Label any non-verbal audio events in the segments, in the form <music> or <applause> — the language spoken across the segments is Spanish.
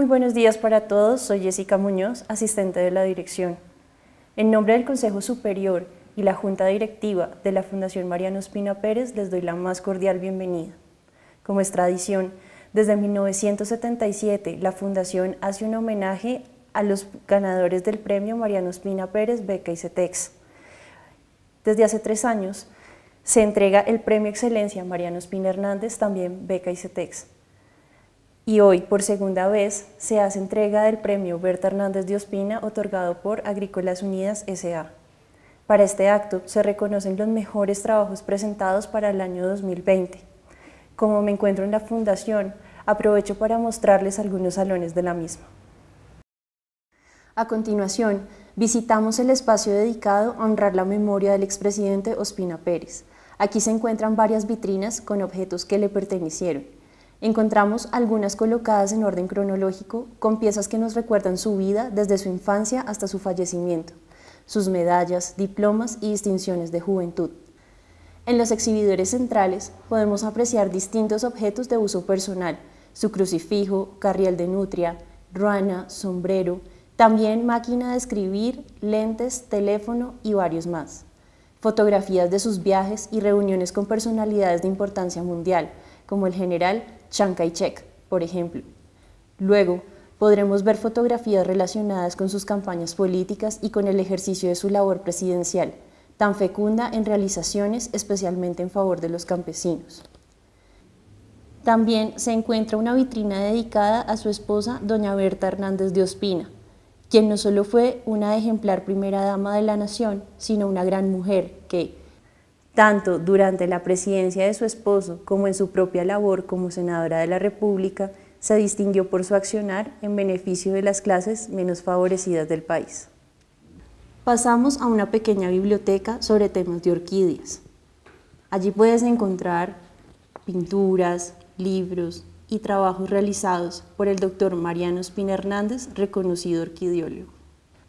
Muy buenos días para todos, soy Jessica Muñoz, asistente de la dirección. En nombre del Consejo Superior y la Junta Directiva de la Fundación Mariano Espina Pérez les doy la más cordial bienvenida. Como es tradición, desde 1977 la Fundación hace un homenaje a los ganadores del premio Mariano Espina Pérez Beca y CETEX. Desde hace tres años se entrega el premio Excelencia Mariano Espina Hernández, también Beca y CETEX. Y hoy, por segunda vez, se hace entrega del premio Berta Hernández de Ospina, otorgado por Agrícolas Unidas S.A. Para este acto se reconocen los mejores trabajos presentados para el año 2020. Como me encuentro en la Fundación, aprovecho para mostrarles algunos salones de la misma. A continuación, visitamos el espacio dedicado a honrar la memoria del expresidente Ospina Pérez. Aquí se encuentran varias vitrinas con objetos que le pertenecieron. Encontramos algunas colocadas en orden cronológico con piezas que nos recuerdan su vida desde su infancia hasta su fallecimiento, sus medallas, diplomas y distinciones de juventud. En los exhibidores centrales podemos apreciar distintos objetos de uso personal, su crucifijo, carriel de nutria, ruana, sombrero, también máquina de escribir, lentes, teléfono y varios más. Fotografías de sus viajes y reuniones con personalidades de importancia mundial, como el general Chiang Kai-shek, por ejemplo. Luego, podremos ver fotografías relacionadas con sus campañas políticas y con el ejercicio de su labor presidencial, tan fecunda en realizaciones especialmente en favor de los campesinos. También se encuentra una vitrina dedicada a su esposa, doña Berta Hernández de Ospina, quien no solo fue una ejemplar primera dama de la nación, sino una gran mujer que, tanto durante la presidencia de su esposo como en su propia labor como senadora de la República, se distinguió por su accionar en beneficio de las clases menos favorecidas del país. Pasamos a una pequeña biblioteca sobre temas de orquídeas. Allí puedes encontrar pinturas, libros, y trabajos realizados por el doctor Mariano Espina Hernández, reconocido orquidiólogo.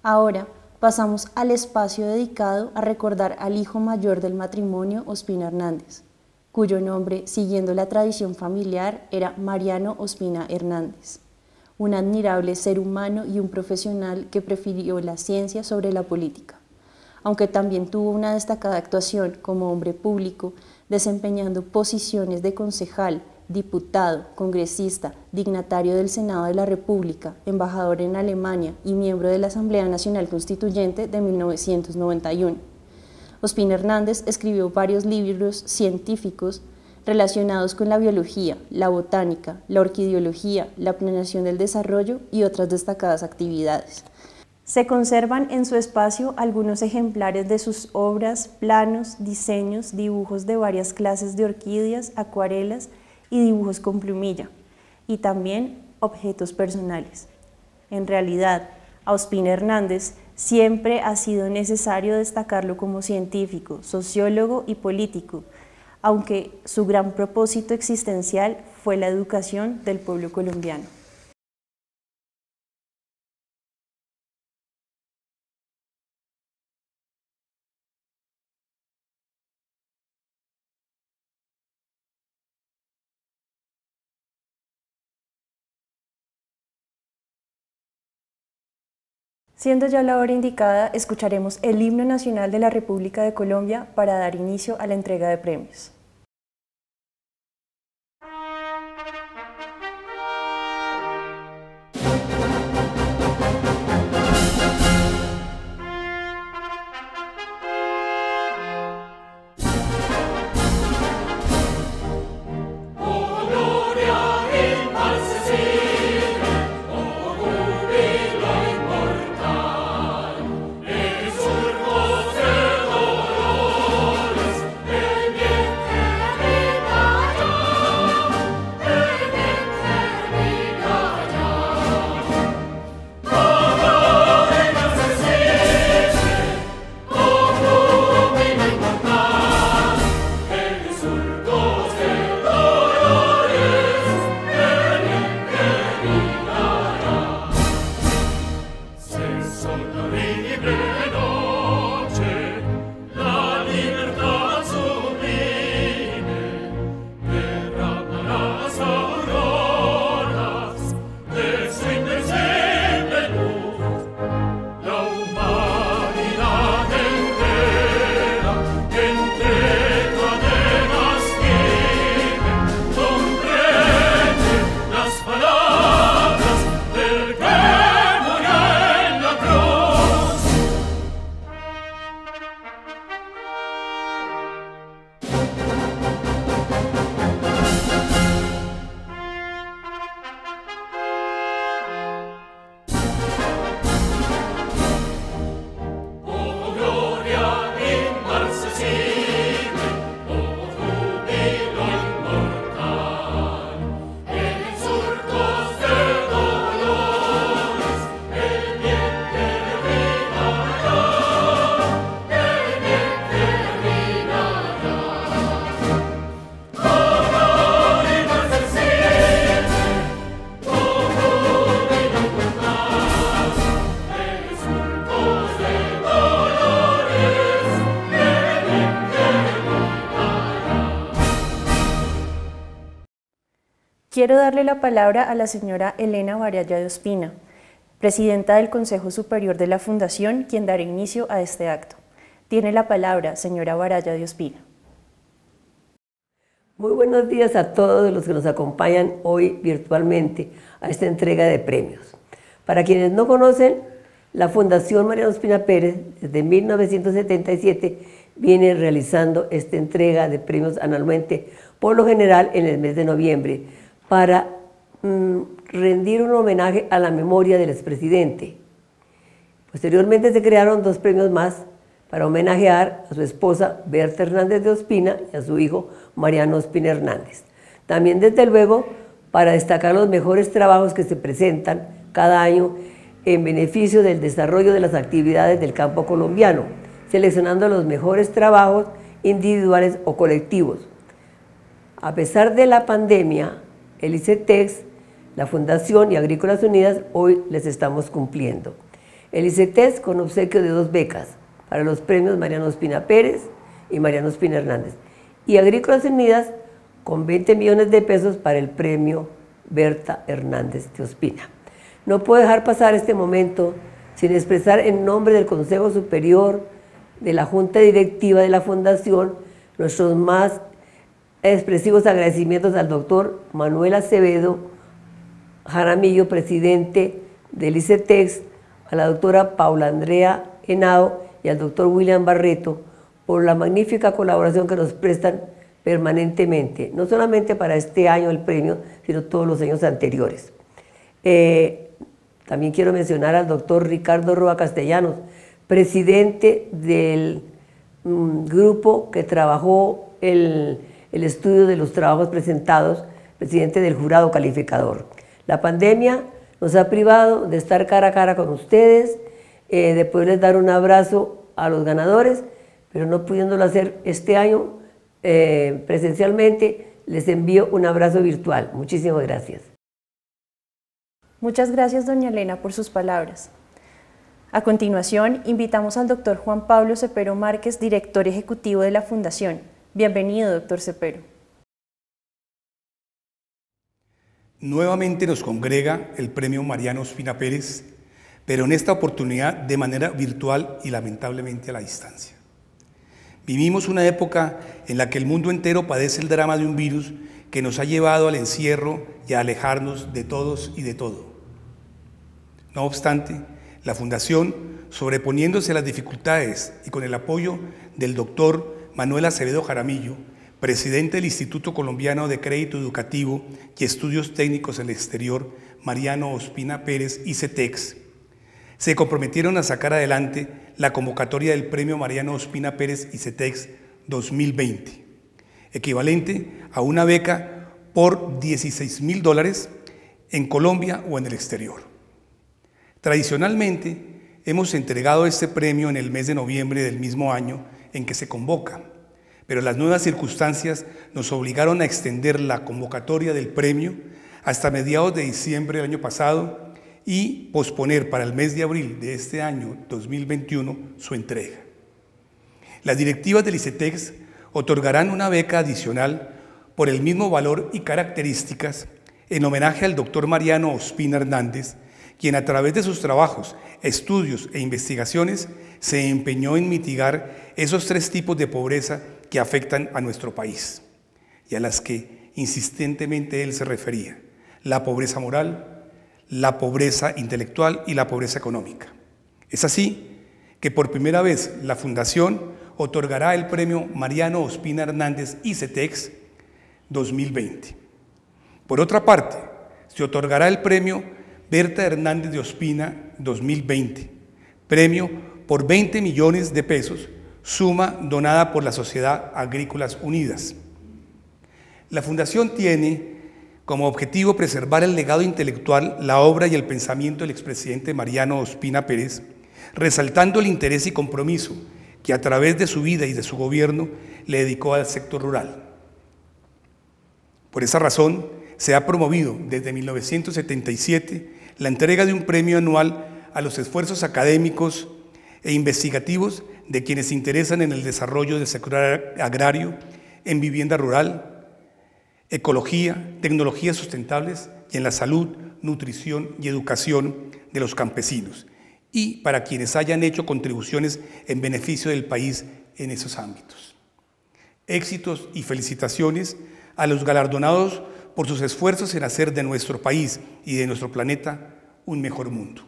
Ahora pasamos al espacio dedicado a recordar al hijo mayor del matrimonio, Ospina Hernández, cuyo nombre, siguiendo la tradición familiar, era Mariano Ospina Hernández, un admirable ser humano y un profesional que prefirió la ciencia sobre la política, aunque también tuvo una destacada actuación como hombre público, desempeñando posiciones de concejal, diputado, congresista, dignatario del Senado de la República, embajador en Alemania y miembro de la Asamblea Nacional Constituyente de 1991. Ospina Hernández escribió varios libros científicos relacionados con la biología, la botánica, la orquidiología, la planeación del desarrollo y otras destacadas actividades. Se conservan en su espacio algunos ejemplares de sus obras, planos, diseños, dibujos de varias clases de orquídeas, acuarelas y dibujos con plumilla, y también objetos personales. En realidad, a Ospina Hernández siempre ha sido necesario destacarlo como científico, sociólogo y político, aunque su gran propósito existencial fue la educación del pueblo colombiano. Siendo ya la hora indicada, escucharemos el himno nacional de la República de Colombia para dar inicio a la entrega de premios. Quiero darle la palabra a la señora Elena Varaya de Ospina, presidenta del Consejo Superior de la Fundación, quien dará inicio a este acto. Tiene la palabra, señora Varaya de Ospina. Muy buenos días a todos los que nos acompañan hoy virtualmente a esta entrega de premios. Para quienes no conocen, la Fundación Mariano Ospina Pérez, desde 1977, viene realizando esta entrega de premios anualmente, por lo general en el mes de noviembre, para mm, rendir un homenaje a la memoria del expresidente. Posteriormente se crearon dos premios más para homenajear a su esposa Berta Hernández de Ospina y a su hijo Mariano Ospina Hernández. También, desde luego, para destacar los mejores trabajos que se presentan cada año en beneficio del desarrollo de las actividades del campo colombiano, seleccionando los mejores trabajos individuales o colectivos. A pesar de la pandemia, el ICETEX, la Fundación y Agrícolas Unidas hoy les estamos cumpliendo. El ICETEX con obsequio de dos becas para los premios Mariano Espina Pérez y Mariano Espina Hernández. Y Agrícolas Unidas con 20 millones de pesos para el premio Berta Hernández de Ospina. No puedo dejar pasar este momento sin expresar en nombre del Consejo Superior, de la Junta Directiva de la Fundación, nuestros más expresivos agradecimientos al doctor Manuel Acevedo Jaramillo, presidente del ICETEX, a la doctora Paula Andrea Henao y al doctor William Barreto por la magnífica colaboración que nos prestan permanentemente, no solamente para este año el premio, sino todos los años anteriores. Eh, también quiero mencionar al doctor Ricardo Roa Castellanos, presidente del mm, grupo que trabajó el el estudio de los trabajos presentados, presidente del jurado calificador. La pandemia nos ha privado de estar cara a cara con ustedes, eh, de poderles dar un abrazo a los ganadores, pero no pudiéndolo hacer este año eh, presencialmente, les envío un abrazo virtual. Muchísimas gracias. Muchas gracias, doña Elena, por sus palabras. A continuación, invitamos al doctor Juan Pablo Cepero Márquez, director ejecutivo de la Fundación, Bienvenido, doctor Cepero. Nuevamente nos congrega el premio Mariano Espina Pérez, pero en esta oportunidad de manera virtual y lamentablemente a la distancia. Vivimos una época en la que el mundo entero padece el drama de un virus que nos ha llevado al encierro y a alejarnos de todos y de todo. No obstante, la Fundación, sobreponiéndose a las dificultades y con el apoyo del doctor Manuel Acevedo Jaramillo, presidente del Instituto Colombiano de Crédito Educativo y Estudios Técnicos en el Exterior, Mariano Ospina Pérez y CETEX, se comprometieron a sacar adelante la convocatoria del Premio Mariano Ospina Pérez y CETEX 2020, equivalente a una beca por 16 mil dólares en Colombia o en el exterior. Tradicionalmente, hemos entregado este premio en el mes de noviembre del mismo año en que se convoca, pero las nuevas circunstancias nos obligaron a extender la convocatoria del premio hasta mediados de diciembre del año pasado y posponer para el mes de abril de este año 2021 su entrega. Las directivas del ICETEX otorgarán una beca adicional por el mismo valor y características en homenaje al doctor Mariano Ospina Hernández, quien a través de sus trabajos, estudios e investigaciones se empeñó en mitigar esos tres tipos de pobreza que afectan a nuestro país y a las que insistentemente él se refería, la pobreza moral, la pobreza intelectual y la pobreza económica. Es así que por primera vez la Fundación otorgará el premio Mariano Ospina Hernández ICETEX 2020. Por otra parte, se otorgará el premio Berta Hernández de Ospina 2020, premio por 20 millones de pesos, suma donada por la Sociedad Agrícolas Unidas. La Fundación tiene como objetivo preservar el legado intelectual, la obra y el pensamiento del expresidente Mariano Ospina Pérez, resaltando el interés y compromiso que a través de su vida y de su gobierno le dedicó al sector rural. Por esa razón, se ha promovido desde 1977 la entrega de un premio anual a los esfuerzos académicos e investigativos de quienes se interesan en el desarrollo del sector agrario, en vivienda rural, ecología, tecnologías sustentables y en la salud, nutrición y educación de los campesinos y para quienes hayan hecho contribuciones en beneficio del país en esos ámbitos. Éxitos y felicitaciones a los galardonados por sus esfuerzos en hacer de nuestro país y de nuestro planeta un mejor mundo.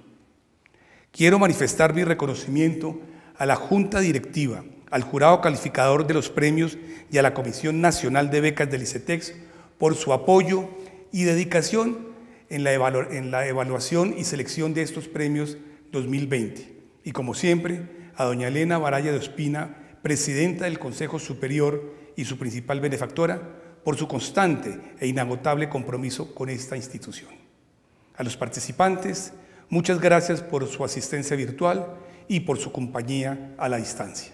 Quiero manifestar mi reconocimiento a la Junta Directiva, al jurado calificador de los premios y a la Comisión Nacional de Becas del ICETEX por su apoyo y dedicación en la, evaluación y selección de estos premios 2020. Y como siempre, a doña Elena Baraya de Ospina, presidenta del Consejo Superior y su principal benefactora, por su constante e inagotable compromiso con esta institución. A los participantes, muchas gracias por su asistencia virtual y por su compañía a la distancia.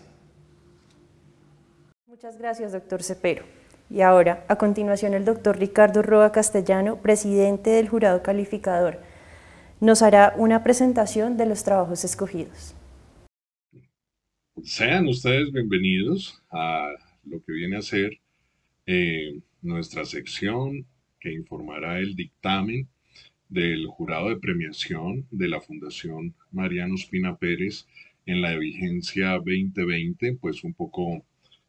Muchas gracias, doctor Cepero. Y ahora, a continuación, el doctor Ricardo Roa Castellano, presidente del jurado calificador, nos hará una presentación de los trabajos escogidos. Sean ustedes bienvenidos a lo que viene a ser eh, nuestra sección que informará el dictamen del jurado de premiación de la Fundación Mariano Espina Pérez en la vigencia 2020, pues un poco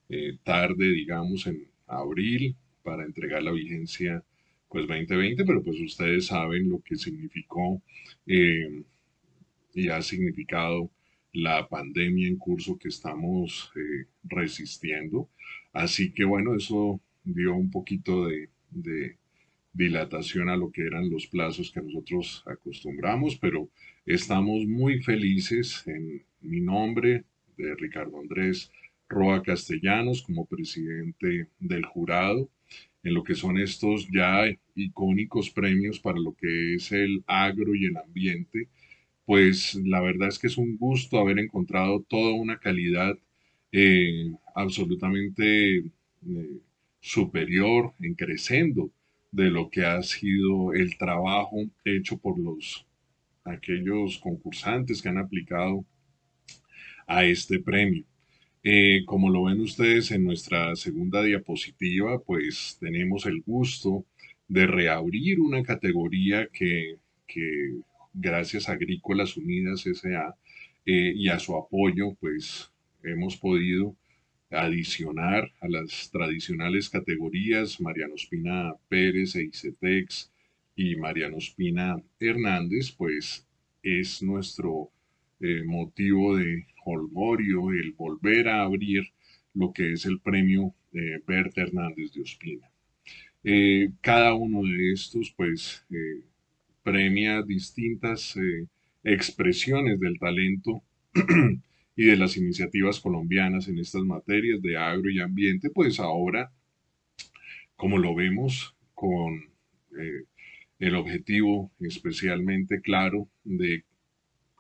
eh, tarde, digamos, en abril para entregar la vigencia pues 2020, pero pues ustedes saben lo que significó eh, y ha significado la pandemia en curso que estamos resistiendo. Así que bueno, eso dio un poquito de, dilatación a lo que eran los plazos que nosotros acostumbramos, pero estamos muy felices en mi nombre de Ricardo Andrés Roa Castellanos como presidente del jurado en lo que son estos ya icónicos premios para lo que es el agro y el ambiente, pues la verdad es que es un gusto haber encontrado toda una calidad eh, absolutamente eh, superior, en creciendo de lo que ha sido el trabajo hecho por los aquellos concursantes que han aplicado a este premio. Eh, como lo ven ustedes en nuestra segunda diapositiva, pues tenemos el gusto de reabrir una categoría que, gracias a Agrícolas Unidas S.A. Eh, y a su apoyo, pues hemos podido adicionar a las tradicionales categorías Mariano Espina Pérez e ICETEX y Mariano Espina Hernández, pues es nuestro eh, motivo de holgorio el volver a abrir lo que es el premio eh, Berta Hernández de Ospina. Eh, cada uno de estos, pues, premia distintas expresiones del talento <clears throat> y de las iniciativas colombianas en estas materias de agro y ambiente, pues ahora, como lo vemos, con eh, el objetivo especialmente claro de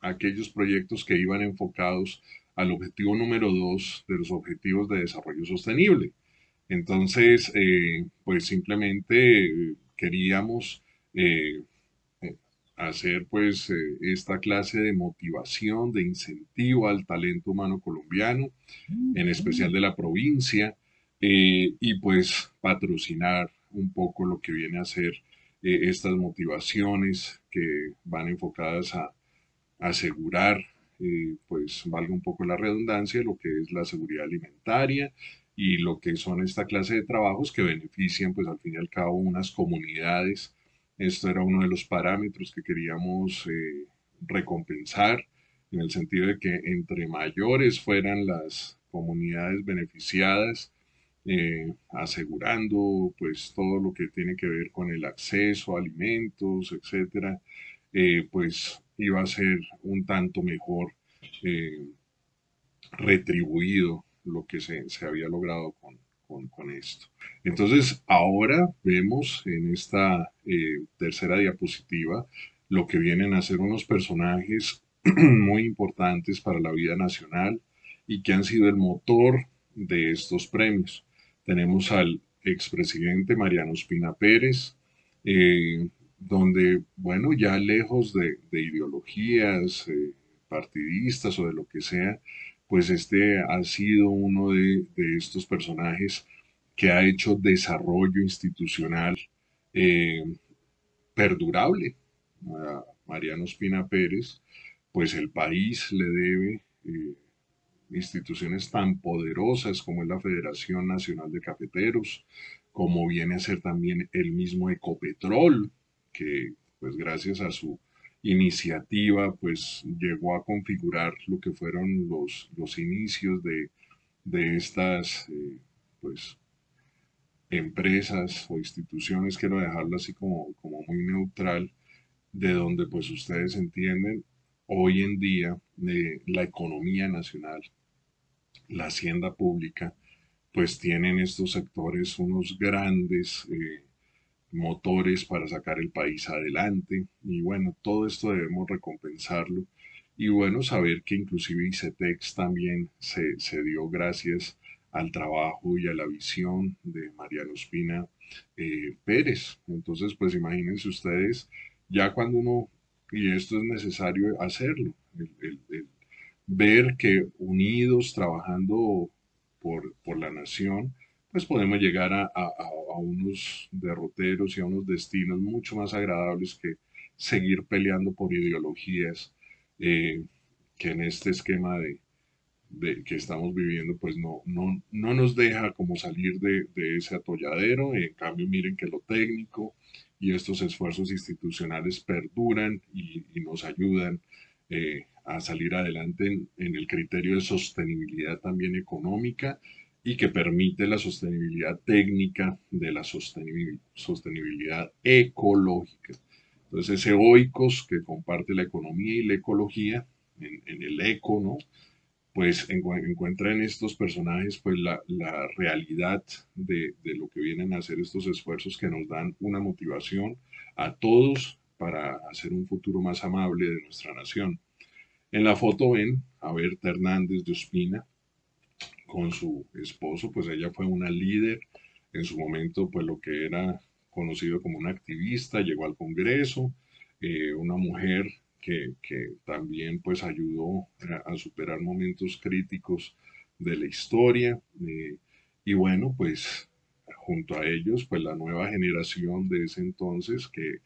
aquellos proyectos que iban enfocados al objetivo número dos de los objetivos de desarrollo sostenible. Entonces, eh, pues simplemente queríamos eh, hacer pues eh, esta clase de motivación, de incentivo al talento humano colombiano, en especial de la provincia, eh, y pues patrocinar un poco lo que viene a ser eh, estas motivaciones que van enfocadas a, asegurar, pues valga un poco la redundancia, lo que es la seguridad alimentaria y lo que son esta clase de trabajos que benefician pues al fin y al cabo unas comunidades esto era uno de los parámetros que queríamos eh, recompensar en el sentido de que entre mayores fueran las comunidades beneficiadas, eh, asegurando pues todo lo que tiene que ver con el acceso a alimentos, etcétera, eh, pues iba a ser un tanto mejor retribuido lo que se, se había logrado con, con, esto. Entonces, ahora vemos en esta eh, tercera diapositiva lo que vienen a ser unos personajes <clears throat> muy importantes para la vida nacional y que han sido el motor de estos premios. Tenemos al expresidente Mariano Espina Pérez, eh, donde, bueno, ya lejos de, ideologías eh, partidistas o de lo que sea, pues este ha sido uno de, estos personajes que ha hecho desarrollo institucional eh, perdurable. A Mariano Espina Pérez, pues el país le debe eh, instituciones tan poderosas como es la Federación Nacional de Cafeteros, como viene a ser también el mismo Ecopetrol, que pues gracias a su iniciativa pues llegó a configurar lo que fueron los, los inicios de, estas eh, pues empresas o instituciones, quiero dejarlo así como, como muy neutral, de donde pues ustedes entienden hoy en día eh, la economía nacional, la hacienda pública, pues tienen estos sectores unos grandes eh, motores para sacar el país adelante y bueno, todo esto debemos recompensarlo y bueno, saber que inclusive ICETEX también se, se dio gracias al trabajo y a la visión de Mariano Espina eh, Pérez. Entonces, pues imagínense ustedes, ya cuando uno, y esto es necesario hacerlo, el, ver que unidos, trabajando por, por, la nación, pues podemos llegar a, a, unos derroteros y a unos destinos mucho más agradables que seguir peleando por ideologías eh, que en este esquema de, que estamos viviendo, pues no, no, no nos deja como salir de, ese atolladero. En cambio, miren que lo técnico y estos esfuerzos institucionales perduran y, nos ayudan eh, a salir adelante en, el criterio de sostenibilidad también económica y que permite la sostenibilidad técnica de la sostenibilidad, ecológica. Entonces, ese oikos que comparte la economía y la ecología en, en el eco, ¿no? pues encuentra en estos personajes pues la, realidad de, lo que vienen a hacer estos esfuerzos que nos dan una motivación a todos para hacer un futuro más amable de nuestra nación. En la foto ven a Berta Hernández de Ospina con su esposo, pues ella fue una líder en su momento, pues lo que era conocido como una activista, llegó al Congreso, eh, una mujer que, también pues ayudó a, superar momentos críticos de la historia. Eh, y bueno, pues junto a ellos, pues la nueva generación de ese entonces que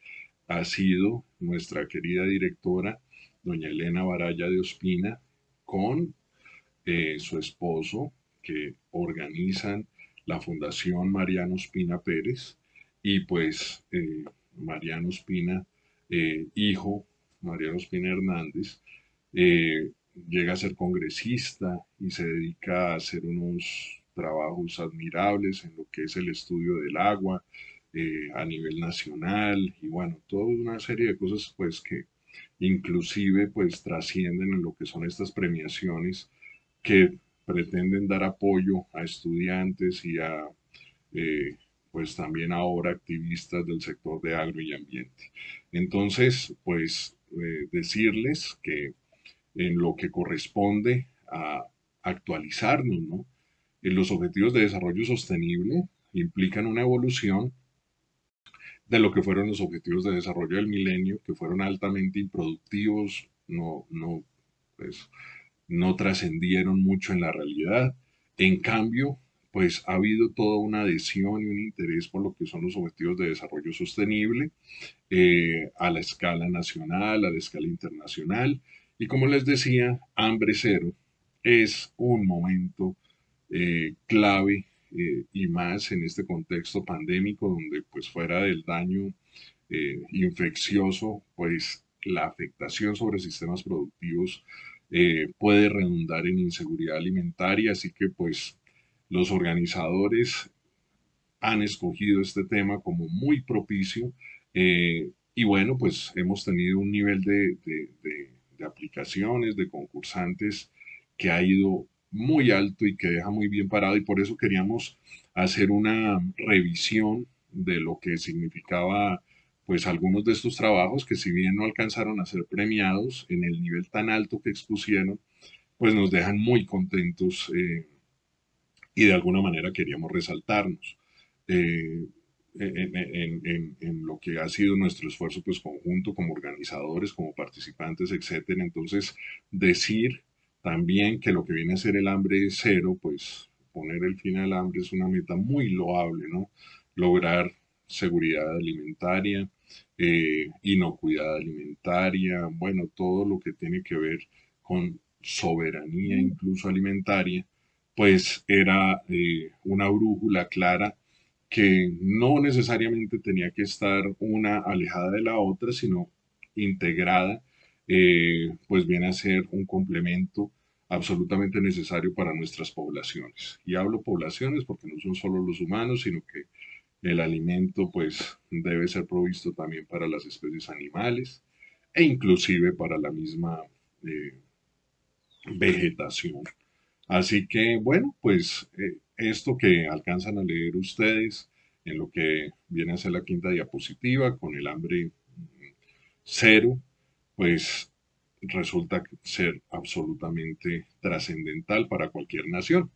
ha sido nuestra querida directora, doña Elena Baraya de Ospina, con eh, su esposo, que organizan la Fundación Mariano Ospina Pérez, y pues eh, Mariano Ospina, hijo Mariano Espina Hernández, eh, llega a ser congresista y se dedica a hacer unos trabajos admirables en lo que es el estudio del agua eh, a nivel nacional y bueno, toda una serie de cosas pues que inclusive pues trascienden en lo que son estas premiaciones que pretenden dar apoyo a estudiantes y a eh, pues también ahora activistas del sector de agro y ambiente. Entonces, pues eh, decirles que en lo que corresponde a actualizarnos, ¿no? En los objetivos de desarrollo sostenible implican una evolución de lo que fueron los objetivos de desarrollo del milenio, que fueron altamente improductivos, no, no, pues, no trascendieron mucho en la realidad. En cambio, pues ha habido toda una adhesión y un interés por lo que son los objetivos de desarrollo sostenible eh, a la escala nacional, a la escala internacional. Y como les decía, hambre cero es un momento eh, clave eh, y más en este contexto pandémico donde pues fuera del daño infeccioso, pues la afectación sobre sistemas productivos puede redundar en inseguridad alimentaria, así que pues los organizadores han escogido este tema como muy propicio eh, y bueno, pues hemos tenido un nivel de, aplicaciones, de concursantes que ha ido muy alto y que deja muy bien parado y por eso queríamos hacer una revisión de lo que significaba pues algunos de estos trabajos que si bien no alcanzaron a ser premiados en el nivel tan alto que expusieron, pues nos dejan muy contentos eh, y de alguna manera queríamos resaltarnos eh, en, lo que ha sido nuestro esfuerzo pues conjunto como organizadores, como participantes, etcétera. Entonces, decir también que lo que viene a ser el hambre cero, pues poner el fin al hambre es una meta muy loable, ¿no? Lograr seguridad alimentaria, eh, inocuidad alimentaria, bueno, todo lo que tiene que ver con soberanía incluso alimentaria, pues era eh, una brújula clara que no necesariamente tenía que estar una alejada de la otra, sino integrada, eh, pues viene a ser un complemento absolutamente necesario para nuestras poblaciones. Y hablo poblaciones porque no son solo los humanos, sino que el alimento pues debe ser provisto también para las especies animales e inclusive para la misma eh, vegetación. Así que bueno, pues eh, esto que alcanzan a leer ustedes en lo que viene a ser la quinta diapositiva con el hambre cero, pues resulta ser absolutamente trascendental para cualquier nación.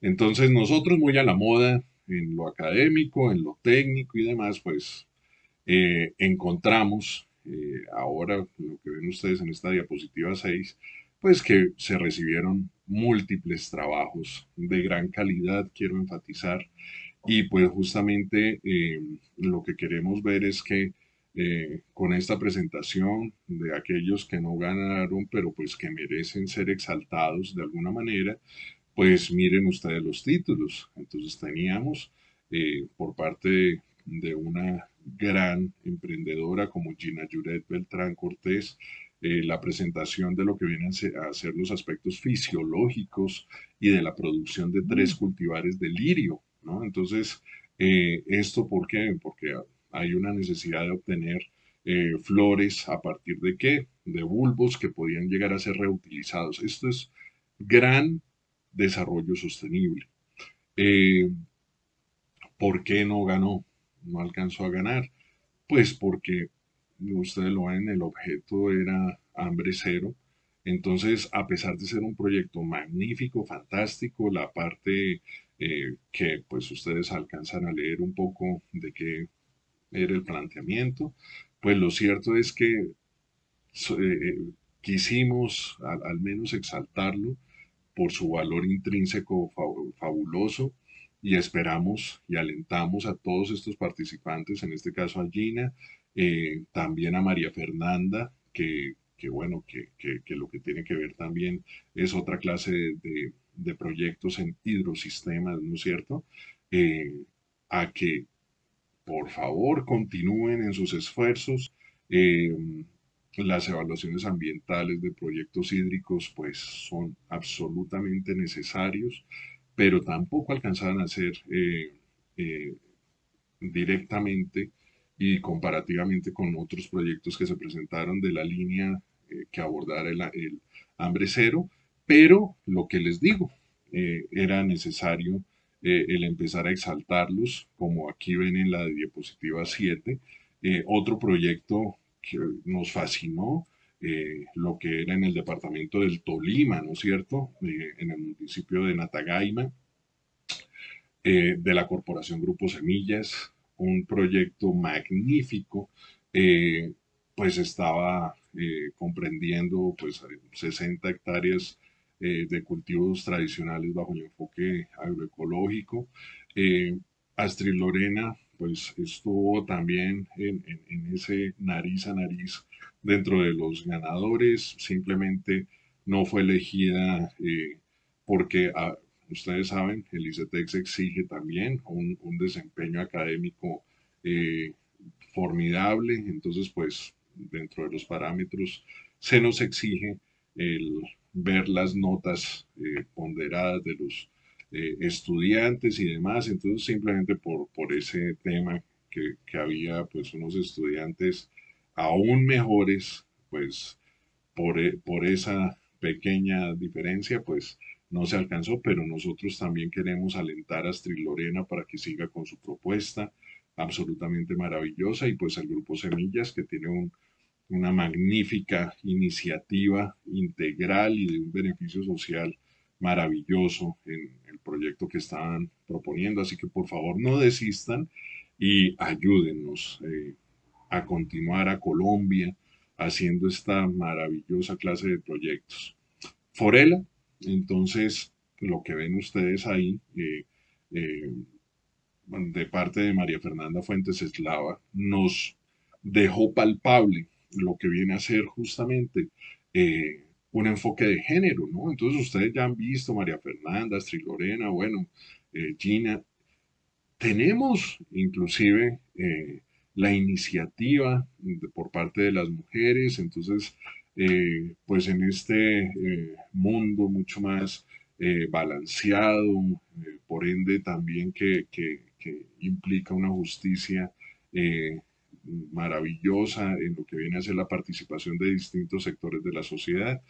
Entonces nosotros muy a la moda en lo académico, en lo técnico y demás, pues eh, encontramos eh, ahora lo que ven ustedes en esta diapositiva 6, pues que se recibieron múltiples trabajos de gran calidad, quiero enfatizar, y pues justamente eh, lo que queremos ver es que con esta presentación de aquellos que no ganaron, pero pues que merecen ser exaltados de alguna manera, pues miren ustedes los títulos. Entonces teníamos eh, por parte de, una gran emprendedora como Gina Juret Beltrán Cortés, eh, la presentación de lo que vienen a ser los aspectos fisiológicos y de la producción de tres mm. cultivares de lirio, ¿no? Entonces, eh, ¿esto por qué? Porque hay una necesidad de obtener flores a partir de qué? De bulbos que podían llegar a ser reutilizados. Esto es gran desarrollo sostenible. Eh, ¿Por qué no ganó? No alcanzó a ganar. Pues porque ustedes lo ven, el objeto era hambre cero. Entonces, a pesar de ser un proyecto magnífico, fantástico, la parte eh, que pues ustedes alcanzan a leer un poco de qué era el planteamiento, pues lo cierto es que eh, quisimos al menos exaltarlo por su valor intrínseco fabuloso y esperamos y alentamos a todos estos participantes, en este caso a Gina, eh, también a María Fernanda, que, bueno, que, lo que tiene que ver también es otra clase de, proyectos en hidrosistemas, ¿no es cierto? Eh, a que por favor continúen en sus esfuerzos. Eh, las evaluaciones ambientales de proyectos hídricos pues son absolutamente necesarios, pero tampoco alcanzaban a ser eh, eh, directamente y comparativamente con otros proyectos que se presentaron de la línea eh, que abordara el, hambre cero, pero lo que les digo, era necesario el empezar a exaltarlos, como aquí ven en la diapositiva 7, otro proyecto que nos fascinó eh, lo que era en el departamento del Tolima, ¿no es cierto? Eh, en el municipio de Natagaima, eh, de la Corporación Grupo Semillas, un proyecto magnífico, pues estaba comprendiendo pues 60 hectáreas de cultivos tradicionales bajo el enfoque agroecológico. Astrid Lorena pues estuvo también en, ese nariz a nariz dentro de los ganadores, simplemente no fue elegida eh, porque ah, ustedes saben, el ICETEX exige también un, desempeño académico eh, formidable, entonces pues dentro de los parámetros se nos exige el ver las notas eh, ponderadas de los eh, estudiantes y demás, entonces simplemente por, por ese tema que, que, había pues unos estudiantes aún mejores, pues por, e, por esa pequeña diferencia pues no se alcanzó, pero nosotros también queremos alentar a Astrid Lorena para que siga con su propuesta absolutamente maravillosa y pues al grupo Semillas que tiene un, una magnífica iniciativa integral y de un beneficio social maravilloso en el proyecto que están proponiendo. Así que por favor no desistan y ayúdennos eh, a continuar a Colombia haciendo esta maravillosa clase de proyectos. Forela, entonces, lo que ven ustedes ahí, eh, eh, de parte de María Fernanda Fuentes Eslava, nos dejó palpable lo que viene a ser justamente un enfoque de género, ¿no? Entonces ustedes ya han visto María Fernanda, Astrid Lorena, bueno, Gina, tenemos inclusive la iniciativa por parte de las mujeres, entonces, pues en este mundo mucho más eh, balanceado, eh, por ende también que, implica una justicia eh, maravillosa en lo que viene a ser la participación de distintos sectores de la sociedad.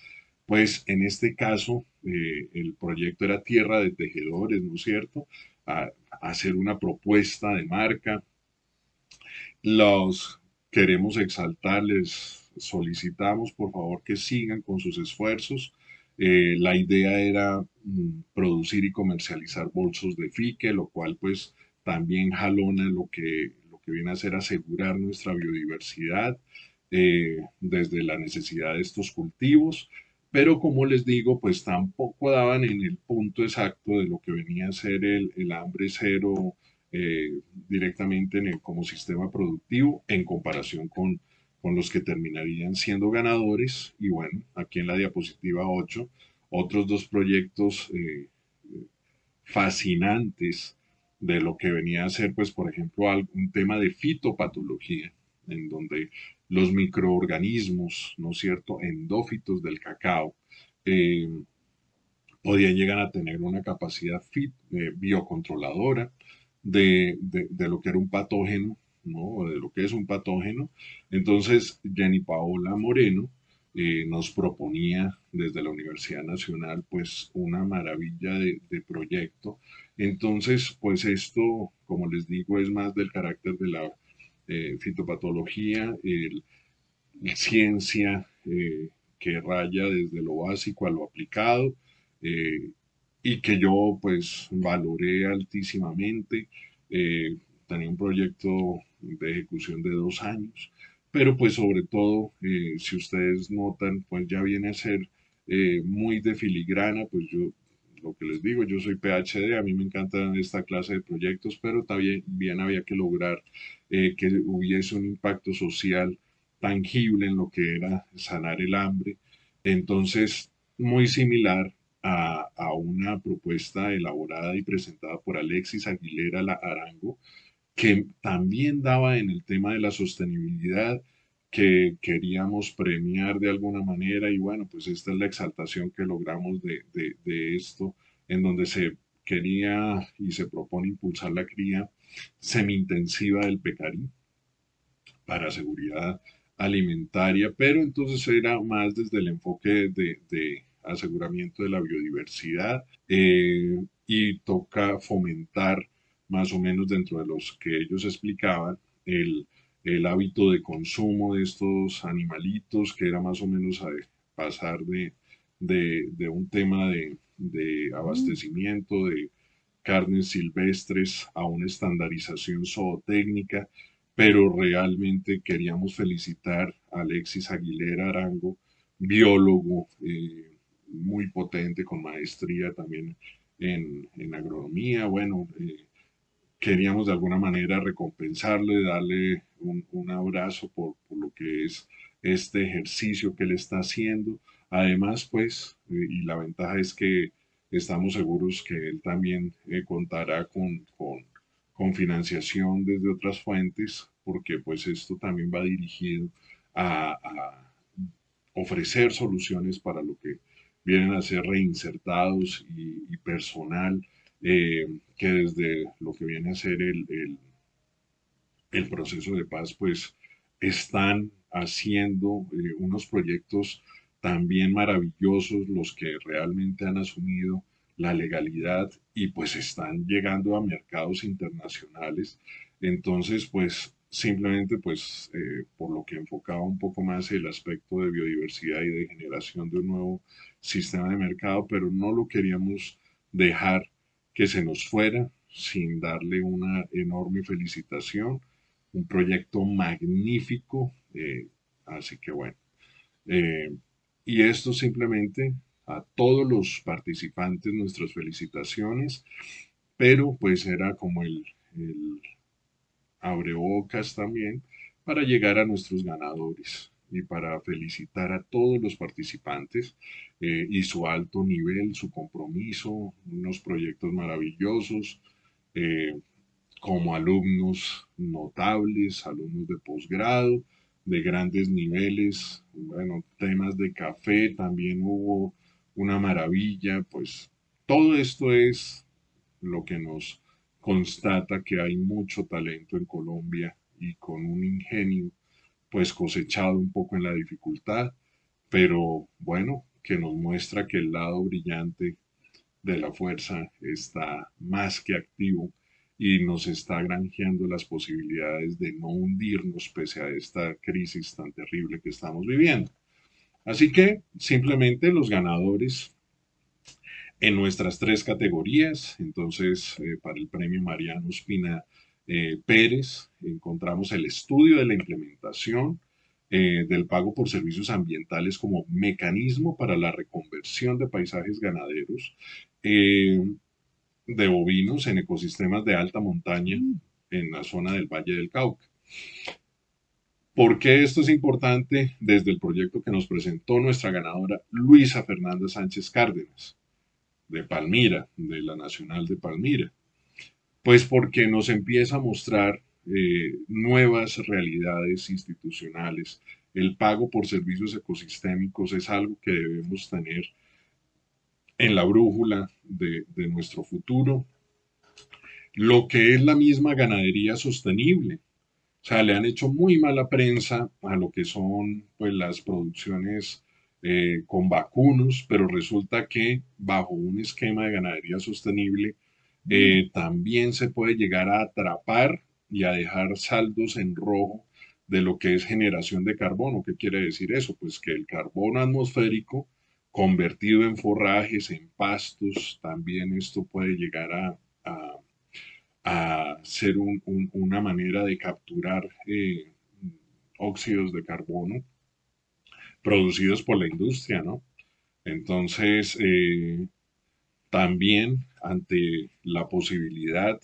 Pues en este caso, el proyecto era Tierra de Tejedores, ¿no es cierto? hacer una propuesta de marca. Los queremos exaltarles, solicitamos por favor que sigan con sus esfuerzos. Eh, la idea era mm, producir y comercializar bolsos de fique, lo cual pues también jalona lo que, que viene a ser asegurar nuestra biodiversidad eh, desde la necesidad de estos cultivos. Pero como les digo, pues tampoco daban en el punto exacto de lo que venía a ser el, hambre cero eh, directamente como sistema productivo en comparación con con los que terminarían siendo ganadores. Y bueno, aquí en la diapositiva 8, otros dos proyectos eh, fascinantes de lo que venía a ser, pues, por ejemplo, un tema de fitopatología, en donde los microorganismos, ¿no es cierto?, endófitos del cacao, eh, podían llegar a tener una capacidad eh, biocontroladora de, de, lo que era un patógeno ¿no? de lo que es un patógeno. Entonces, Jenny Paola Moreno eh, nos proponía desde la Universidad Nacional pues una maravilla de, proyecto. Entonces, pues esto, como les digo, es más del carácter de la eh, fitopatología, el, ciencia eh, que raya desde lo básico a lo aplicado y que yo pues valoré altísimamente tenía un proyecto de ejecución de dos años, pero pues sobre todo, eh, si ustedes notan, pues ya viene a ser eh, muy de filigrana, pues yo, lo que les digo, yo soy PhD, a mí me encantan esta clase de proyectos, pero también bien había que lograr eh, que hubiese un impacto social tangible en lo que era sanar el hambre. Entonces, muy similar a, a, una propuesta elaborada y presentada por Alexis Aguilera Arango, que también daba en el tema de la sostenibilidad que queríamos premiar de alguna manera y bueno, pues esta es la exaltación que logramos de, esto, en donde se quería y se propone impulsar la cría semi-intensiva del pecarí para seguridad alimentaria, pero entonces era más desde el enfoque de, aseguramiento de la biodiversidad eh, y toca fomentar más o menos dentro de los que ellos explicaban, el, hábito de consumo de estos animalitos, que era más o menos a pasar de, de, un tema de, de, abastecimiento de carnes silvestres a una estandarización zootécnica, pero realmente queríamos felicitar a Alexis Aguilera Arango, biólogo eh, muy potente, con maestría también en, en agronomía, bueno, eh, queríamos de alguna manera recompensarle, darle un, abrazo por, lo que es este ejercicio que él está haciendo. Además, pues, eh, y la ventaja es que estamos seguros que él también eh, contará con, con, financiación desde otras fuentes, porque pues esto también va dirigido a, ofrecer soluciones para lo que vienen a ser reinsertados y personal eh, que desde lo que viene a ser el, proceso de paz, pues están haciendo eh, unos proyectos también maravillosos, los que realmente han asumido la legalidad y pues están llegando a mercados internacionales. Entonces, pues simplemente pues eh, por lo que enfocaba un poco más el aspecto de biodiversidad y de generación de un nuevo sistema de mercado, pero no lo queríamos dejar que se nos fuera sin darle una enorme felicitación. Un proyecto magnífico. Eh, así que bueno. Eh, y esto simplemente a todos los participantes nuestras felicitaciones, pero pues era como el, el abrebocas también para llegar a nuestros ganadores y para felicitar a todos los participantes eh, y su alto nivel, su compromiso, unos proyectos maravillosos, como alumnos notables, alumnos de posgrado, de grandes niveles, bueno, temas de café también hubo una maravilla, pues todo esto es lo que nos constata que hay mucho talento en Colombia y con un ingenio pues cosechado un poco en la dificultad, pero bueno, que nos muestra que el lado brillante de la fuerza está más que activo y nos está granjeando las posibilidades de no hundirnos pese a esta crisis tan terrible que estamos viviendo. Así que simplemente los ganadores en nuestras tres categorías, entonces eh, para el premio Mariano Espina eh, Pérez encontramos el estudio de la implementación eh, del pago por servicios ambientales como mecanismo para la reconversión de paisajes ganaderos de bovinos en ecosistemas de alta montaña en la zona del Valle del Cauca. ¿Por qué esto es importante? Desde el proyecto que nos presentó nuestra ganadora Luisa Fernanda Sánchez Cárdenas, de Palmira, de la Nacional de Palmira. Pues porque nos empieza a mostrar eh, nuevas realidades institucionales. El pago por servicios ecosistémicos es algo que debemos tener en la brújula de, de nuestro futuro. Lo que es la misma ganadería sostenible, o sea, le han hecho muy mala prensa a lo que son pues, las producciones eh, con vacunos, pero resulta que bajo un esquema de ganadería sostenible eh, también se puede llegar a atrapar y a dejar saldos en rojo de lo que es generación de carbono. ¿Qué quiere decir eso? Pues que el carbono atmosférico convertido en forrajes, en pastos, también esto puede llegar a a ser una manera de capturar eh, óxidos de carbono producidos por la industria, ¿no? Entonces, eh, también ante la posibilidad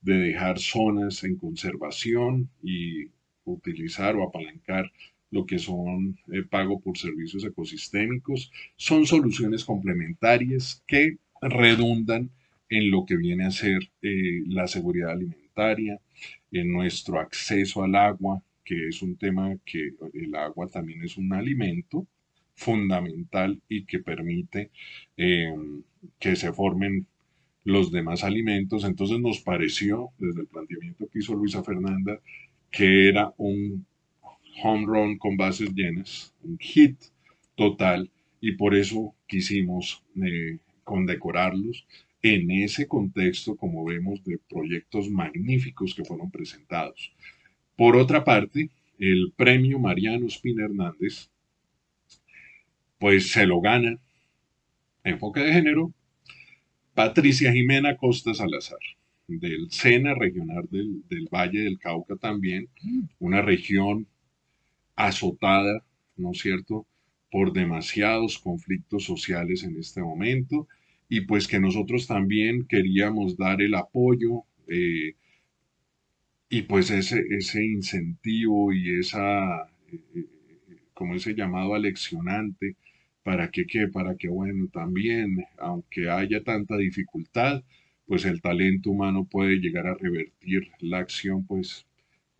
de dejar zonas en conservación y utilizar o apalancar lo que son eh, pago por servicios ecosistémicos, son soluciones complementarias que redundan en lo que viene a ser eh, la seguridad alimentaria, en nuestro acceso al agua, que es un tema que el agua también es un alimento fundamental y que permite eh, que se formen los demás alimentos. Entonces nos pareció, desde el planteamiento que hizo Luisa Fernanda, que era un home run con bases llenas, un hit total, y por eso quisimos eh, condecorarlos en ese contexto, como vemos, de proyectos magníficos que fueron presentados. Por otra parte, el premio Mariano Espina Hernández, pues se lo gana, enfoque de género, Patricia Jimena Costa Salazar, del SENA regional del, del Valle del Cauca también, una región azotada, ¿no es cierto?, por demasiados conflictos sociales en este momento y pues que nosotros también queríamos dar el apoyo eh, y pues ese, ese incentivo y esa, eh, como ese llamado aleccionante, para que, ¿qué? para que, bueno, también, aunque haya tanta dificultad, pues el talento humano puede llegar a revertir la acción, pues,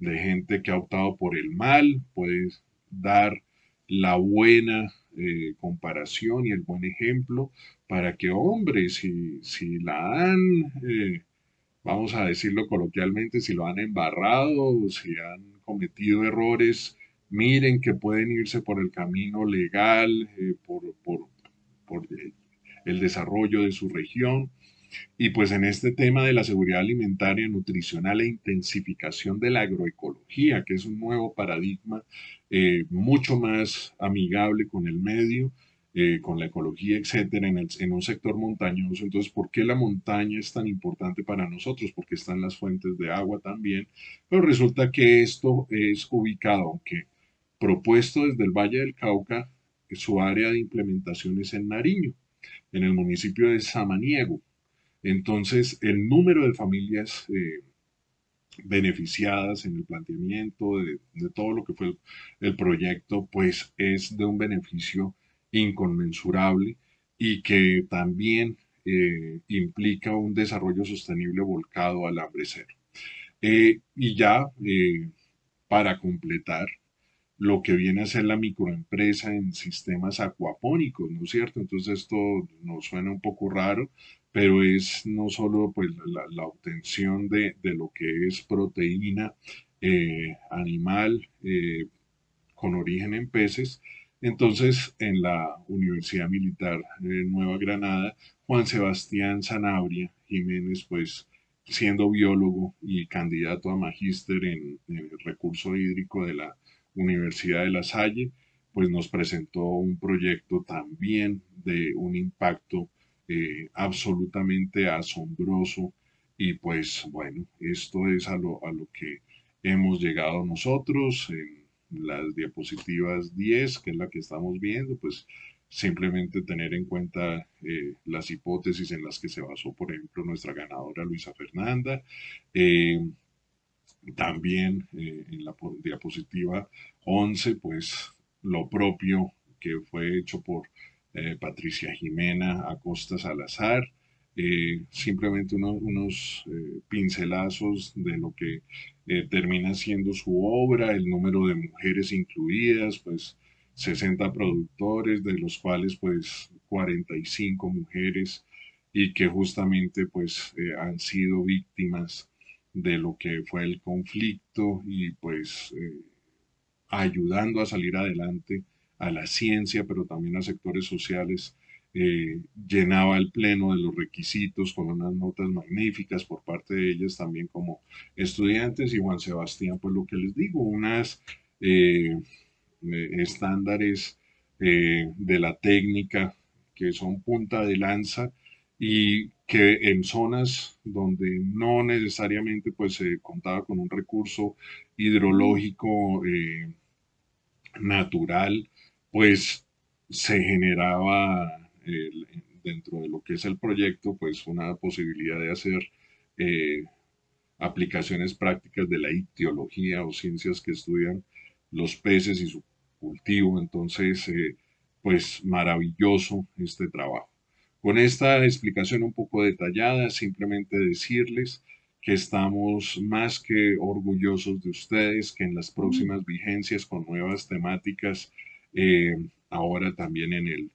de gente que ha optado por el mal, puede dar la buena eh, comparación y el buen ejemplo para que, hombre, si, si la han, eh, vamos a decirlo coloquialmente, si lo han embarrado, si han cometido errores, miren que pueden irse por el camino legal, eh, por, por, por el desarrollo de su región. Y pues en este tema de la seguridad alimentaria, nutricional e intensificación de la agroecología, que es un nuevo paradigma eh, mucho más amigable con el medio, eh, con la ecología, etcétera, en, en, un sector montañoso. Entonces, ¿por qué la montaña es tan importante para nosotros? Porque están las fuentes de agua también. Pero resulta que esto es ubicado, aunque propuesto desde el Valle del Cauca, su área de implementación es en Nariño. en el municipio de Samaniego. Entonces, el número de familias eh, beneficiadas en el planteamiento de, todo lo que fue el, proyecto, pues es de un beneficio inconmensurable y que también eh, implica un desarrollo sostenible volcado al hambre cero. Eh, y ya para completar, lo que viene a ser la microempresa en sistemas acuapónicos, ¿no es cierto? Entonces esto nos suena un poco raro, pero es no solo pues la, obtención de, lo que es proteína eh, animal eh, con origen en peces. Entonces, en la Universidad Militar de Nueva Granada, Juan Sebastián Sanabria Jiménez, pues siendo biólogo y candidato a magíster en, en el recurso hídrico de la Universidad de La Salle, pues nos presentó un proyecto también de un impacto eh, absolutamente asombroso y pues bueno, esto es a lo, a lo que hemos llegado nosotros en las diapositivas 10, que es la que estamos viendo, pues simplemente tener en cuenta eh, las hipótesis en las que se basó, por ejemplo, nuestra ganadora Luisa Fernanda. Eh, también en la diapositiva 11, pues lo propio que fue hecho por eh, Patricia Jimena Acosta Salazar, eh, simplemente unos pincelazos de lo que termina siendo su obra, el número de mujeres incluidas, pues 60 productores, de los cuales pues 45 mujeres y que justamente pues han sido víctimas de lo que fue el conflicto y pues eh, ayudando a salir adelante a la ciencia, pero también a sectores sociales, eh, llenaba el pleno de los requisitos con unas notas magníficas por parte de ellas también como estudiantes. Y Juan Sebastián, pues lo que les digo, unas eh, estándares de la técnica que son punta de lanza y que en zonas donde no necesariamente pues se contaba con un recurso hidrológico eh, natural, pues se generaba dentro de lo que es el proyecto pues una posibilidad de hacer eh, aplicaciones prácticas de la ictiología o ciencias que estudian los peces y su cultivo. Entonces, eh, pues maravilloso este trabajo. Con esta explicación un poco detallada, simplemente decirles que estamos más que orgullosos de ustedes, que en las próximas vigencias con nuevas temáticas, eh, ahora también en el,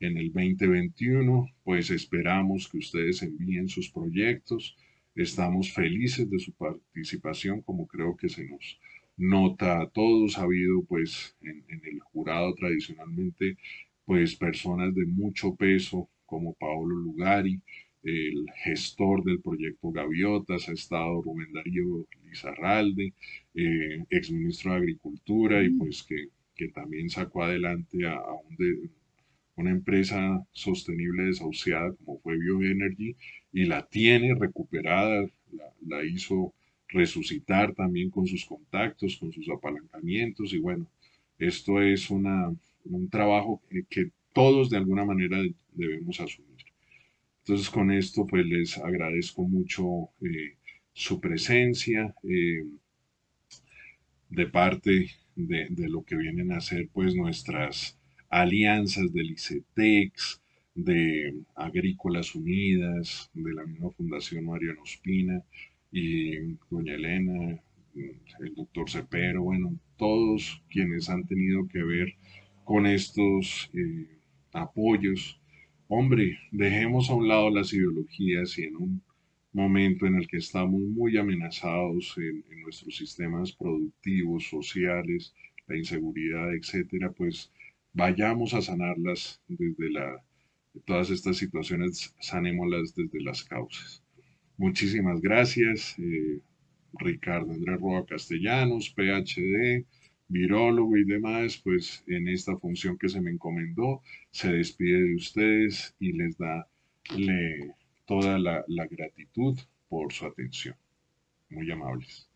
en el 2021, pues esperamos que ustedes envíen sus proyectos. Estamos felices de su participación, como creo que se nos nota a todos. Ha habido pues en, en el jurado tradicionalmente pues personas de mucho peso como Paolo Lugari, el gestor del proyecto Gaviotas, ha estado Rubén Darío Lizarralde, eh, exministro de Agricultura, y pues que, también sacó adelante a, una empresa sostenible desahuciada como fue Bioenergy, y la tiene recuperada, la, hizo resucitar también con sus contactos, con sus apalancamientos, y bueno, esto es una, un trabajo que todos de alguna manera debemos asumir. Entonces con esto pues les agradezco mucho eh, su presencia eh, de parte de, lo que vienen a ser pues nuestras alianzas del ICETEX, de Agrícolas Unidas, de la misma Fundación Mariano Ospina y doña Elena, el doctor Cepero, bueno, todos quienes han tenido que ver con estos eh, apoyos. Hombre, dejemos a un lado las ideologías y en un momento en el que estamos muy amenazados en, nuestros sistemas productivos, sociales, la inseguridad, etcétera, pues vayamos a sanarlas desde la, todas estas situaciones, sanémoslas desde las causas. Muchísimas gracias, eh, Ricardo Andrés Roa Castellanos, PhD virólogo y demás, pues en esta función que se me encomendó, se despide de ustedes y les da toda la, la gratitud por su atención. Muy amables.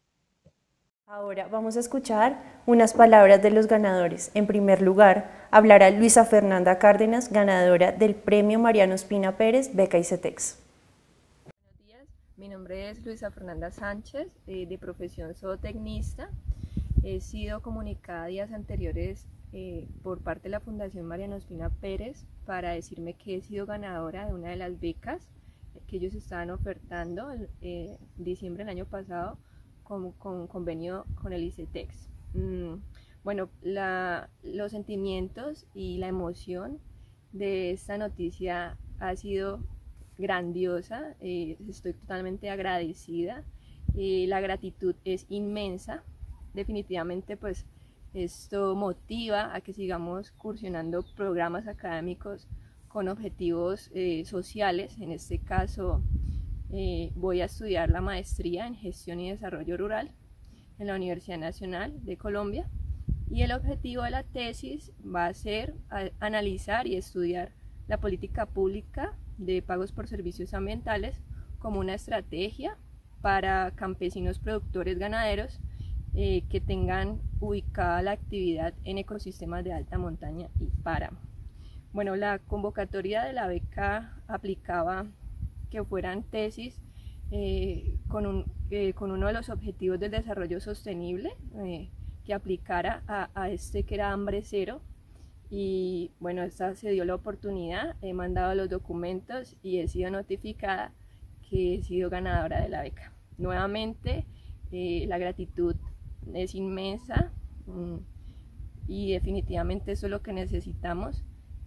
Ahora vamos a escuchar unas palabras de los ganadores. En primer lugar, hablará Luisa Fernanda Cárdenas, ganadora del Premio Mariano Espina Pérez, Beca ICETEX. Buenos días, mi nombre es Luisa Fernanda Sánchez, eh, de profesión zootecnista. He sido comunicada días anteriores eh, por parte de la Fundación Mariano Espina Pérez para decirme que he sido ganadora de una de las becas que ellos estaban ofertando en eh, diciembre del año pasado con, con convenio con el ICETEX. Mm, bueno, los sentimientos y la emoción de esta noticia ha sido grandiosa, eh, estoy totalmente agradecida, y la gratitud es inmensa, definitivamente pues esto motiva a que sigamos cursionando programas académicos con objetivos eh, sociales, en este caso eh, voy a estudiar la maestría en gestión y desarrollo rural en la Universidad Nacional de Colombia y el objetivo de la tesis va a ser analizar y estudiar la política pública de pagos por servicios ambientales como una estrategia para campesinos productores ganaderos eh, que tengan ubicada la actividad en ecosistemas de alta montaña y páramo. Bueno, la convocatoria de la beca aplicaba que fueran tesis eh, con, eh, con, uno de los objetivos del desarrollo sostenible eh, que aplicara a, este que era hambre cero. Y bueno, esta se dio la oportunidad, he mandado los documentos y he sido notificada que he sido ganadora de la beca. Nuevamente, la gratitud es inmensa mm, y definitivamente eso es lo que necesitamos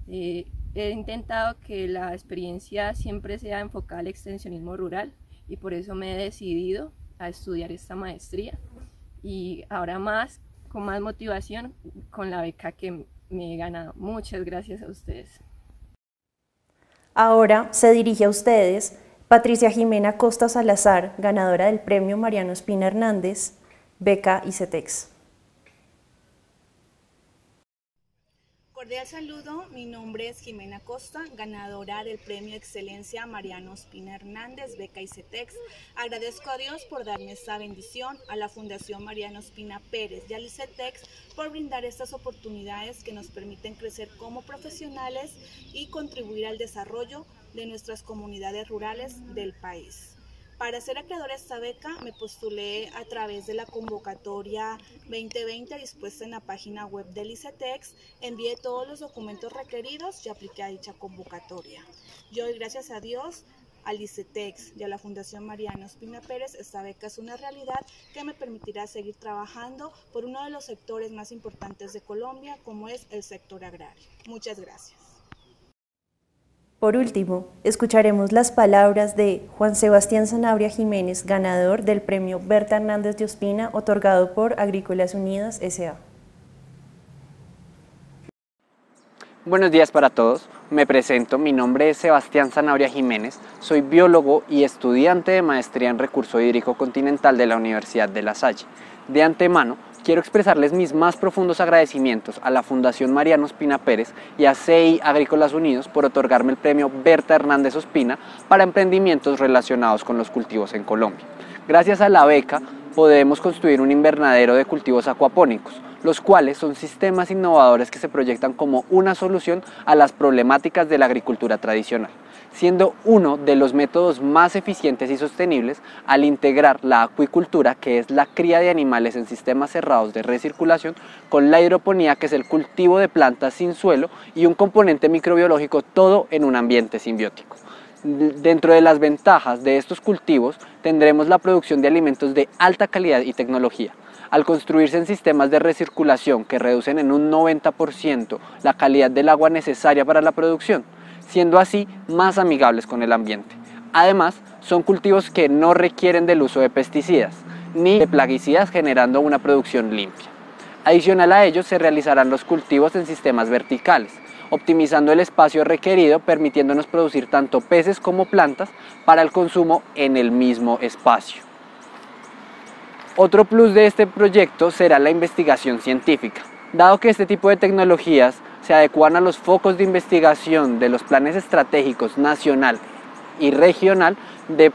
he intentado que la experiencia siempre sea enfocada al extensionismo rural y por eso me he decidido a estudiar esta maestría y ahora más, con más motivación, con la beca que me he ganado. Muchas gracias a ustedes. Ahora se dirige a ustedes Patricia Jimena Costa Salazar, ganadora del premio Mariano Espina Hernández, beca ICETEX. Cordial saludo, mi nombre es Jimena Costa, ganadora del Premio Excelencia Mariano Espina Hernández, beca ICETEX. Agradezco a Dios por darme esta bendición, a la Fundación Mariano Espina Pérez y al ICETEX por brindar estas oportunidades que nos permiten crecer como profesionales y contribuir al desarrollo de nuestras comunidades rurales del país. Para ser acreedora de esta beca me postulé a través de la convocatoria 2020 dispuesta en la página web del ICETEX, envié todos los documentos requeridos y apliqué a dicha convocatoria. Yo doy gracias a Dios al ICETEX y a la Fundación Mariano Espina Pérez, esta beca es una realidad que me permitirá seguir trabajando por uno de los sectores más importantes de Colombia, como es el sector agrario. Muchas gracias. Por último, escucharemos las palabras de Juan Sebastián Sanabria Jiménez, ganador del premio Berta Hernández de Ospina, otorgado por Agrícolas Unidas S.A. Buenos días para todos. Me presento, mi nombre es Sebastián Sanabria Jiménez, soy biólogo y estudiante de maestría en recurso hídrico continental de la Universidad de La Salle. De antemano, quiero expresarles mis más profundos agradecimientos a la Fundación Mariano Ospina Pérez y a CEI Agrícolas Unidos por otorgarme el premio Berta Hernández Ospina para emprendimientos relacionados con los cultivos en Colombia. Gracias a la beca podemos construir un invernadero de cultivos acuapónicos, los cuales son sistemas innovadores que se proyectan como una solución a las problemáticas de la agricultura tradicional siendo uno de los métodos más eficientes y sostenibles al integrar la acuicultura, que es la cría de animales en sistemas cerrados de recirculación, con la hidroponía, que es el cultivo de plantas sin suelo, y un componente microbiológico, todo en un ambiente simbiótico. Dentro de las ventajas de estos cultivos tendremos la producción de alimentos de alta calidad y tecnología, al construirse en sistemas de recirculación que reducen en un 90% la calidad del agua necesaria para la producción, siendo así más amigables con el ambiente. Además, son cultivos que no requieren del uso de pesticidas ni de plaguicidas generando una producción limpia. Adicional a ello, se realizarán los cultivos en sistemas verticales, optimizando el espacio requerido, permitiéndonos producir tanto peces como plantas para el consumo en el mismo espacio. Otro plus de este proyecto será la investigación científica, dado que este tipo de tecnologías se adecuan a los focos de investigación de los planes estratégicos nacional y regional, de,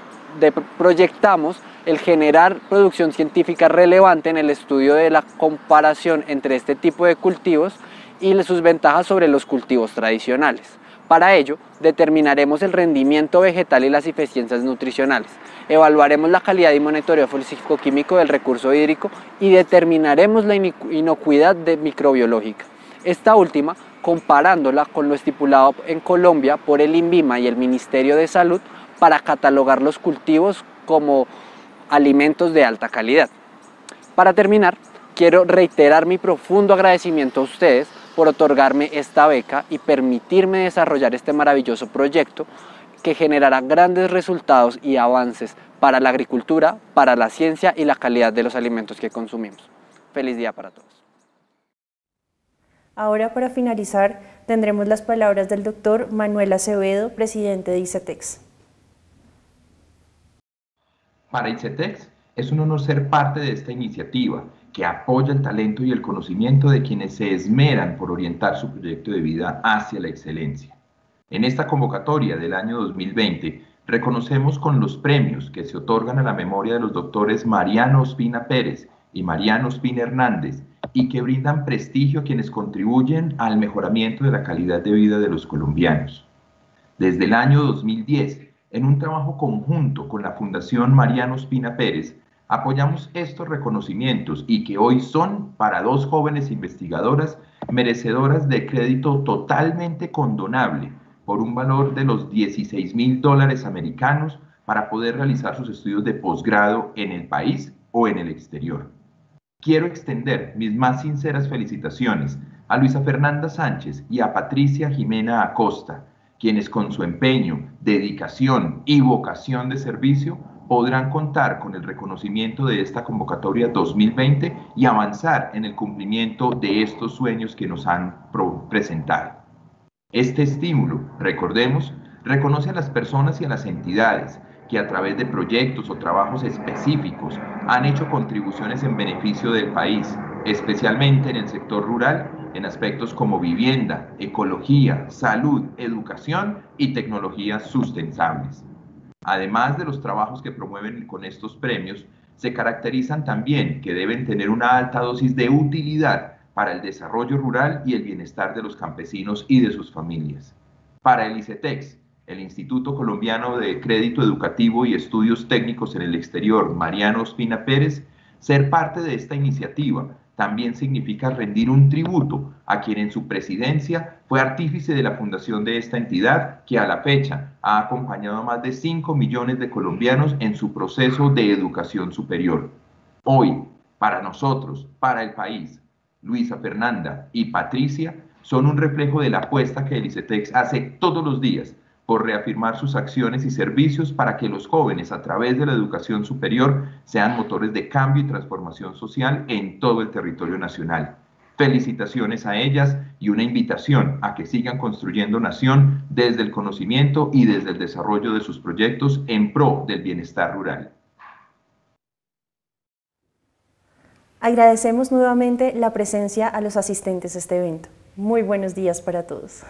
proyectamos el generar producción científica relevante en el estudio de la comparación entre este tipo de cultivos y sus ventajas sobre los cultivos tradicionales. Para ello, determinaremos el rendimiento vegetal y las eficiencias nutricionales. Evaluaremos la calidad y monitoreo físico-químico del recurso hídrico y determinaremos la inocuidad microbiológica. Esta última comparándola con lo estipulado en Colombia por el INVIMA y el Ministerio de Salud para catalogar los cultivos como alimentos de alta calidad. Para terminar, quiero reiterar mi profundo agradecimiento a ustedes por otorgarme esta beca y permitirme desarrollar este maravilloso proyecto que generará grandes resultados y avances para la agricultura, para la ciencia y la calidad de los alimentos que consumimos. Feliz día para todos. Ahora, para finalizar, tendremos las palabras del doctor Manuel Acevedo, presidente de ICETEX. Para ICETEX es un honor ser parte de esta iniciativa que apoya el talento y el conocimiento de quienes se esmeran por orientar su proyecto de vida hacia la excelencia. En esta convocatoria del año 2020, reconocemos con los premios que se otorgan a la memoria de los doctores Mariano Ospina Pérez y Mariano Ospina Hernández y que brindan prestigio a quienes contribuyen al mejoramiento de la calidad de vida de los colombianos. Desde el año 2010, en un trabajo conjunto con la Fundación Mariano Ospina Pérez, apoyamos estos reconocimientos y que hoy son para dos jóvenes investigadoras merecedoras de crédito totalmente condonable por un valor de los 16 mil dólares americanos para poder realizar sus estudios de posgrado en el país o en el exterior. Quiero extender mis más sinceras felicitaciones a Luisa Fernanda Sánchez y a Patricia Jimena Acosta, quienes con su empeño, dedicación y vocación de servicio podrán contar con el reconocimiento de esta convocatoria 2020 y avanzar en el cumplimiento de estos sueños que nos han presentado. Este estímulo, recordemos, reconoce a las personas y a las entidades que a través de proyectos o trabajos específicos han hecho contribuciones en beneficio del país, especialmente en el sector rural, en aspectos como vivienda, ecología, salud, educación y tecnologías sustentables. Además de los trabajos que promueven con estos premios, se caracterizan también que deben tener una alta dosis de utilidad para el desarrollo rural y el bienestar de los campesinos y de sus familias. Para el ICETEX, el Instituto Colombiano de Crédito Educativo y Estudios Técnicos en el Exterior, Mariano Ospina Pérez, ser parte de esta iniciativa también significa rendir un tributo a quien en su presidencia fue artífice de la fundación de esta entidad que a la fecha ha acompañado a más de 5 millones de colombianos en su proceso de educación superior. Hoy, para nosotros, para el país, Luisa Fernanda y Patricia son un reflejo de la apuesta que el ICETEX hace todos los días por reafirmar sus acciones y servicios para que los jóvenes a través de la educación superior sean motores de cambio y transformación social en todo el territorio nacional. Felicitaciones a ellas y una invitación a que sigan construyendo nación desde el conocimiento y desde el desarrollo de sus proyectos en pro del bienestar rural. Agradecemos nuevamente la presencia a los asistentes a este evento. Muy buenos días para todos.